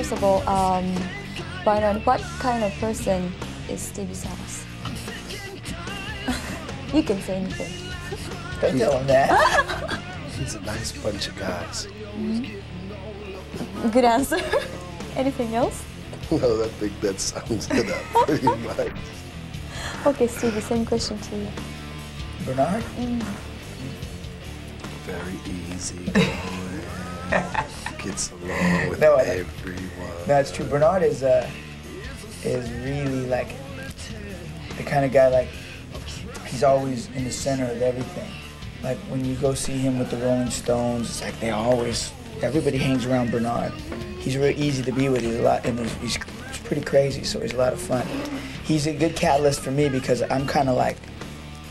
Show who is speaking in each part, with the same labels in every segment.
Speaker 1: first of all, um, Bernard, what kind of person is Stevie Salas? you can say anything.
Speaker 2: Don't tell him that.
Speaker 3: He's a nice bunch of guys. Mm-hmm.
Speaker 1: Good answer. anything else?
Speaker 3: Well, I think that sums it up pretty much.
Speaker 1: Okay, Stevie, same question to you.
Speaker 2: Bernard? Mm.
Speaker 3: Very easy going. Gets along with
Speaker 2: No,
Speaker 3: everyone.
Speaker 2: No, it's true. Bernard is uh, is really like the kind of guy like he's always in the center of everything. Like when you go see him with the Rolling Stones, it's like they always everybody hangs around Bernard. He's real easy to be with. He's a lot and he's, he's, he's pretty crazy, so he's a lot of fun. He's a good catalyst for me because I'm kind of like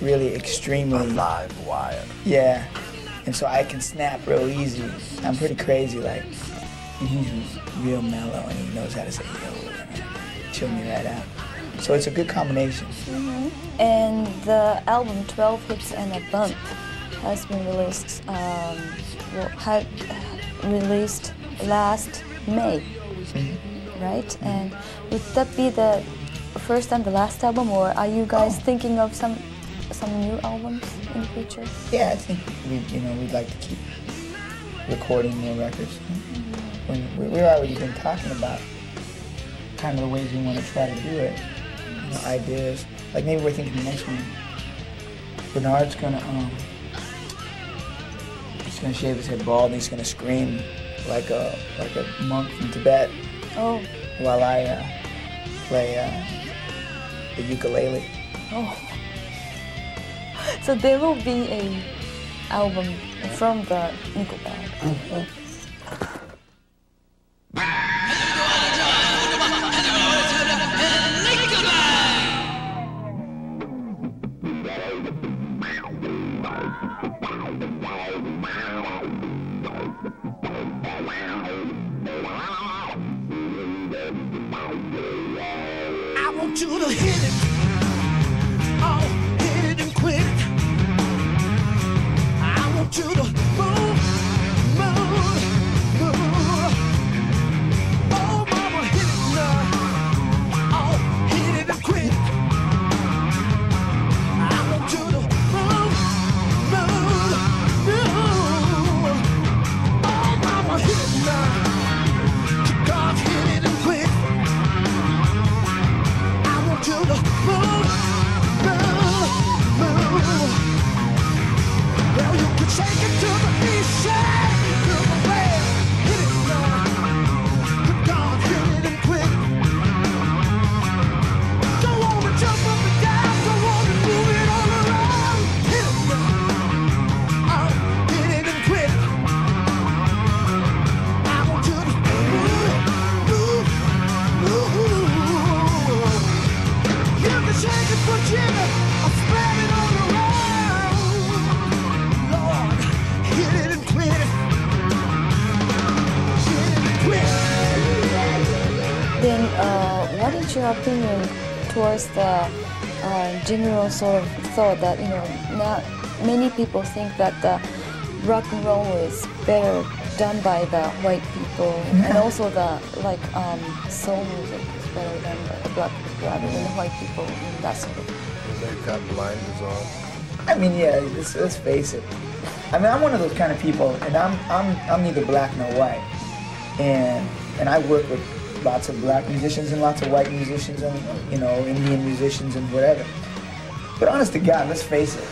Speaker 2: really extremely
Speaker 3: A live wire.
Speaker 2: yeah. And so I can snap real easy. I'm pretty crazy, like, and he's real mellow and he knows how to say yo chill me right out. So it's a good combination.
Speaker 1: And the album 12 Hits and a Bump has been released um, well, had released last May, right? And would that be the first and the last album, or are you guys
Speaker 2: Oh.
Speaker 1: thinking of some some new albums in the future?
Speaker 2: Yeah, I think we, you know, we'd like to keep recording more records. When we, we've already been talking about kind of the ways we want to try to do it, you know, ideas. Like maybe we're thinking the next one. Bernard's gonna um, he's gonna shave his head bald and he's gonna scream like a like a monk from Tibet
Speaker 1: Oh,
Speaker 2: while I uh, play uh, the ukulele.
Speaker 1: oh. So there will be a album from the
Speaker 4: Nickelbag. Shake it to the east
Speaker 1: opinion towards the uh, general sort of thought that you know now many people think that the rock and roll is better done by the white people, and also the like um, soul music is better done by the black people rather than the white people. And that sort of.
Speaker 3: They've got blinders on.
Speaker 2: I mean, yeah, let's, let's face it. I mean, I'm one of those kind of people, and I'm I'm I'm neither black nor white, and and I work with lots of black musicians and lots of white musicians and you know Indian musicians and whatever. But honest to God, let's face it.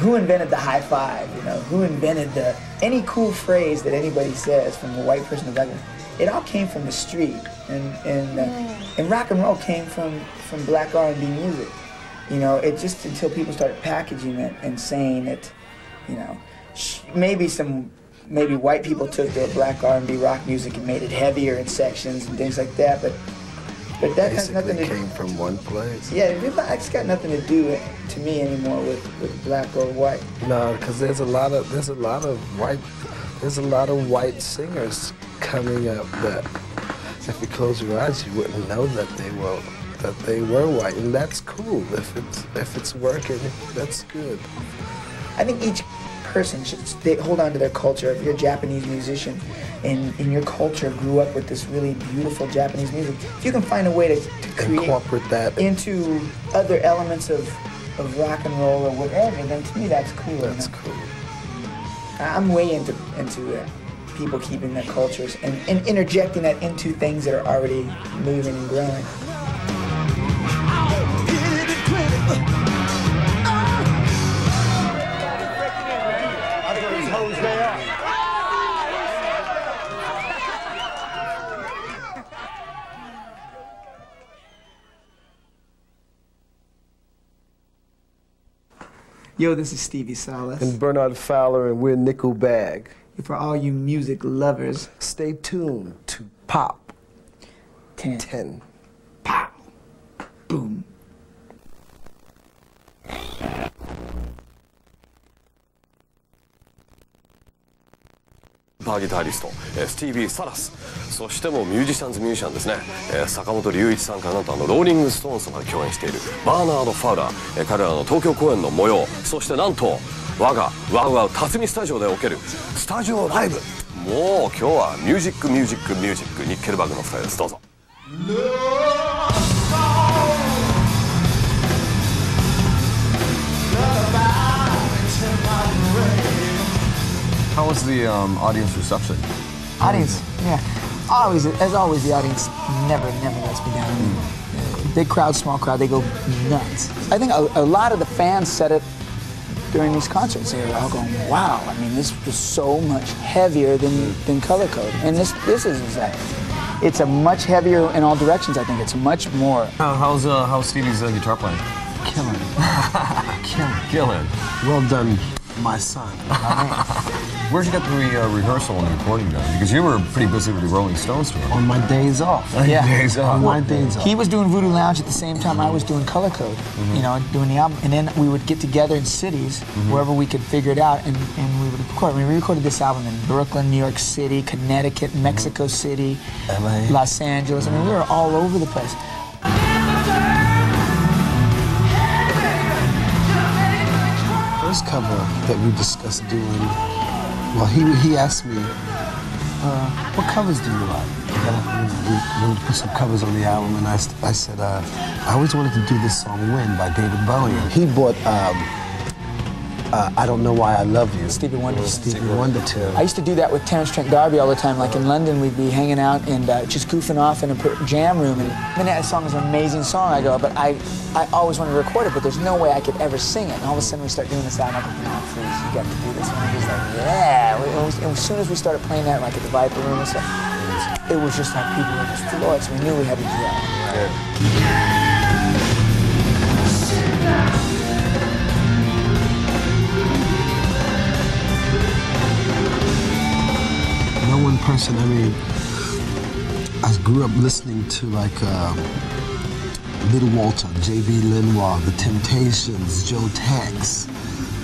Speaker 2: Who invented the high five? You know, who invented the any cool phrase that anybody says from a white person to black person? It all came from the street, and and uh, and rock and roll came from from black R&B music. You know, it just until people started packaging it and saying it, you know, sh- maybe some maybe white people took the black R&B rock music and made it heavier in sections and things like that, but but that has nothing to
Speaker 3: came from one place.
Speaker 2: yeah, it- it's got nothing to do to me anymore with, with black or white.
Speaker 3: No, because there's a lot of there's a lot of white there's a lot of white singers coming up that if you close your eyes you wouldn't know that they were that they were white, and that's cool. If it's if it's working, that's good.
Speaker 2: I think each person should they hold on to their culture. If you're a Japanese musician and, and your culture grew up with this really beautiful Japanese music, if you can find a way to, to create
Speaker 3: Incorporate that.
Speaker 2: into other elements of, of rock and roll or whatever, then to me that's cool. you
Speaker 3: That's
Speaker 2: know?
Speaker 3: cool.
Speaker 2: I'm way into into uh, people keeping their cultures and, and interjecting that into things that are already moving and growing. Yo, this is Stevie Salas.
Speaker 3: And Bernard Fowler, and we're Nickel Bag.
Speaker 2: For all you music lovers,
Speaker 3: Stay tuned to Pop
Speaker 2: 10.
Speaker 3: 10.
Speaker 5: パーギタリストスティービー・サラス。そしてもうミュージシャンズミュージシャンですね、坂本龍一さんからなんとあのローリング・ストーンズまで共演しているバーナード・ファウラー、彼らの東京公演の模様。そしてなんと我がワウワウ辰巳スタジオでおけるスタジオライブ。もう今日はミュージックミュージックミュージックニッケルバグの2人です。どうぞ。
Speaker 6: How was the um, audience reception?
Speaker 2: Audience, yeah. Always, as always, the audience never, never lets me down. Uh, Big crowd, small crowd, they go nuts. I think a, a lot of the fans said it during these concerts. They were all going, "Wow! I mean, this was so much heavier than, than Color Code." And this, this is exactly. It's a much heavier in all directions. I think it's much more.
Speaker 6: Uh, how's uh, how's Stevie's uh, guitar playing?
Speaker 3: Killing. Killing.
Speaker 6: Killing.
Speaker 3: Well done, my son.
Speaker 6: Where'd you get the uh, rehearsal and the recording done? Because you were pretty busy with the Rolling Stones tour.
Speaker 3: On my days off.
Speaker 2: Yeah.
Speaker 6: Days off.
Speaker 3: On my days off.
Speaker 2: He was doing Voodoo Lounge at the same time I was doing Color Code, you mm-hmm. know, doing the album. And then we would get together in cities, mm-hmm. wherever we could figure it out, and, and we would record. I mean, we recorded this album in Brooklyn, New York City, Connecticut, mm-hmm. Mexico City,
Speaker 3: LA.
Speaker 2: Los Angeles. I mean, we were all over the place.
Speaker 3: First cover that we discussed doing, well, he he asked me, uh, what covers do you like? We put some covers on the album, and I, I said, uh, I always wanted to do this song "Win" by David Bowie. He bought um, uh, "I Don't Know Why I Love You."
Speaker 2: Stevie Wonder.
Speaker 3: Stevie Wonder too.
Speaker 2: I used to do that with Terence Trent D'Arby all the time. Like in London, we'd be hanging out and uh, just goofing off in a jam room. And mean, that song is an amazing song. I go, but I, I always wanted to record it, but there's no way I could ever sing it. And all of a sudden, we start doing this album. I go, no, please, you got to do this. And he was like, yeah. We- And, as soon as we started playing that, like at the Viper Room and stuff, it was just like people were just floored. So we knew we had to do that.
Speaker 3: no person. I mean, I grew up listening to like um, Little Walter, J.B. Lenoir, The Temptations, Joe Tex,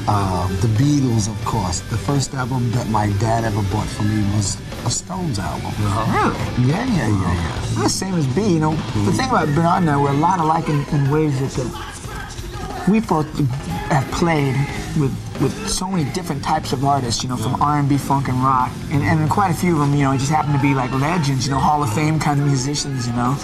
Speaker 3: um, The Beatles, of course. The first album that my dad ever bought for me was a Stones album.
Speaker 2: Really?
Speaker 3: Yeah, yeah, yeah, yeah.
Speaker 2: I'm the same as B, you know. The thing about Bernard and I, we're a lot alike in, in ways that uh, we both have played with with so many different types of artists, you know, from R&B, funk, and rock, and, and quite a few of them, you know, just happen to be like legends, you know, Hall of Fame kind of musicians, you know,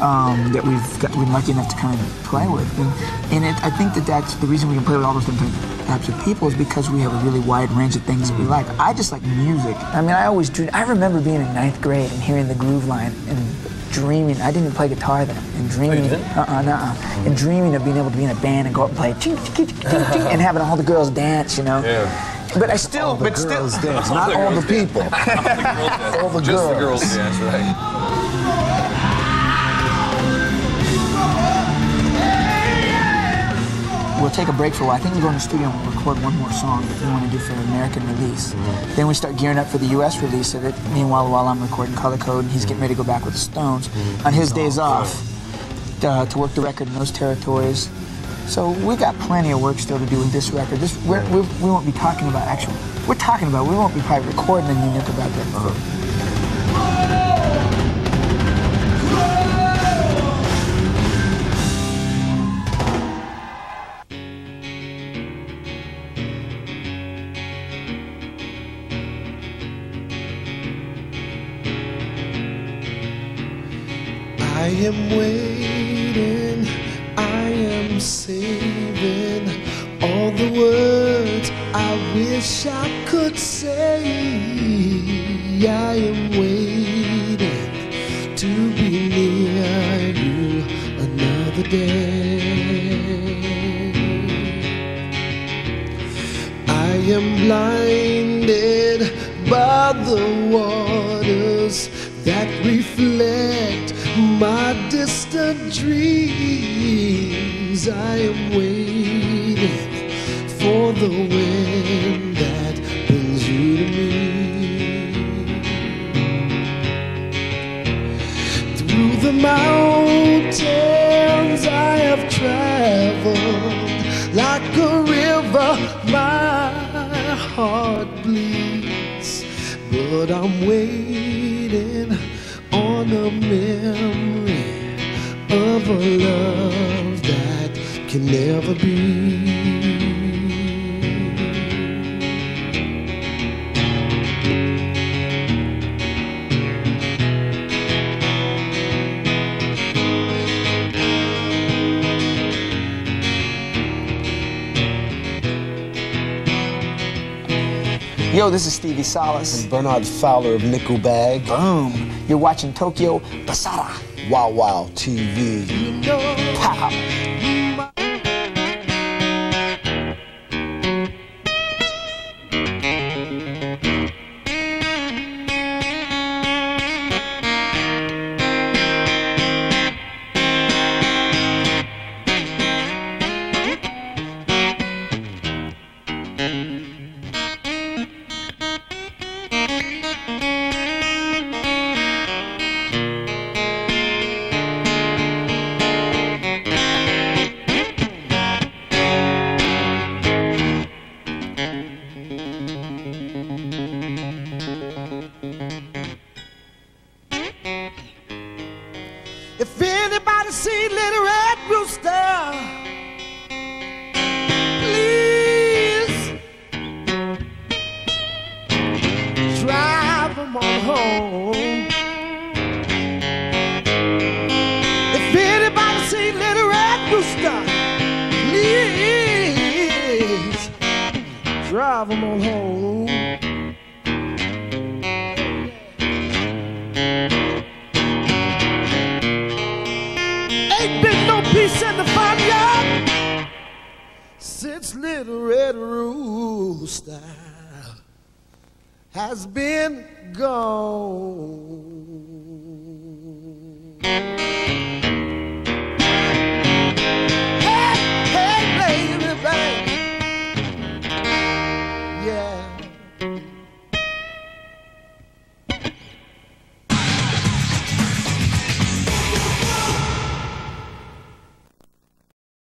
Speaker 2: um, that we've got, been lucky enough to kind of play with, and, and it, I think that that's the reason we can play with all those different types of people is because we have a really wide range of things that we like. I just like music. I mean, I always dream. I remember being in ninth grade and hearing the groove line and dreaming. I didn't even play guitar then, and oh, dreaming. Uh-uh, nuh-uh, and dreaming of being able to be in a band and go up and play ching, ching, ching, ching, and having all the girls dance. You know.
Speaker 6: Yeah.
Speaker 2: But I still,
Speaker 3: All the
Speaker 2: but still.
Speaker 3: dance, not all the people. all the girls.
Speaker 6: Just the girls dance, right?
Speaker 2: We'll take a break for a while. I think we'll go in the studio and we'll record one more song that we want to do for an American release. Mm-hmm. Then we start gearing up for the U.S. release of it. Meanwhile, while I'm recording Color Code, and he's getting mm-hmm. ready to go back with the Stones mm-hmm. on his oh, days off uh, to work the record in those territories. So we've got plenty of work still to do with this record. This we're, we we won't be talking about actual. We're talking about. We won't be probably recording a new Nickelbag uh-huh. Record.
Speaker 3: am waiting, I am saving all the words I wish I could say. I am waiting to be near you another day. I am blinded by the waters that reflect my distant dreams. I am waiting for the wind that brings you to me. Through the mountains I have traveled like a river, my heart bleeds. But I'm waiting memory of a love that can never be.
Speaker 2: Yo, this is Stevie Salas.
Speaker 3: Bernard Fowler of Nickelbag.
Speaker 2: Boom. You're watching Tokyo Basara.
Speaker 3: Wow Wow TV.
Speaker 2: Pow.
Speaker 4: Drive him on home. Ain't been no peace in the farmyard since little red rooster has been gone.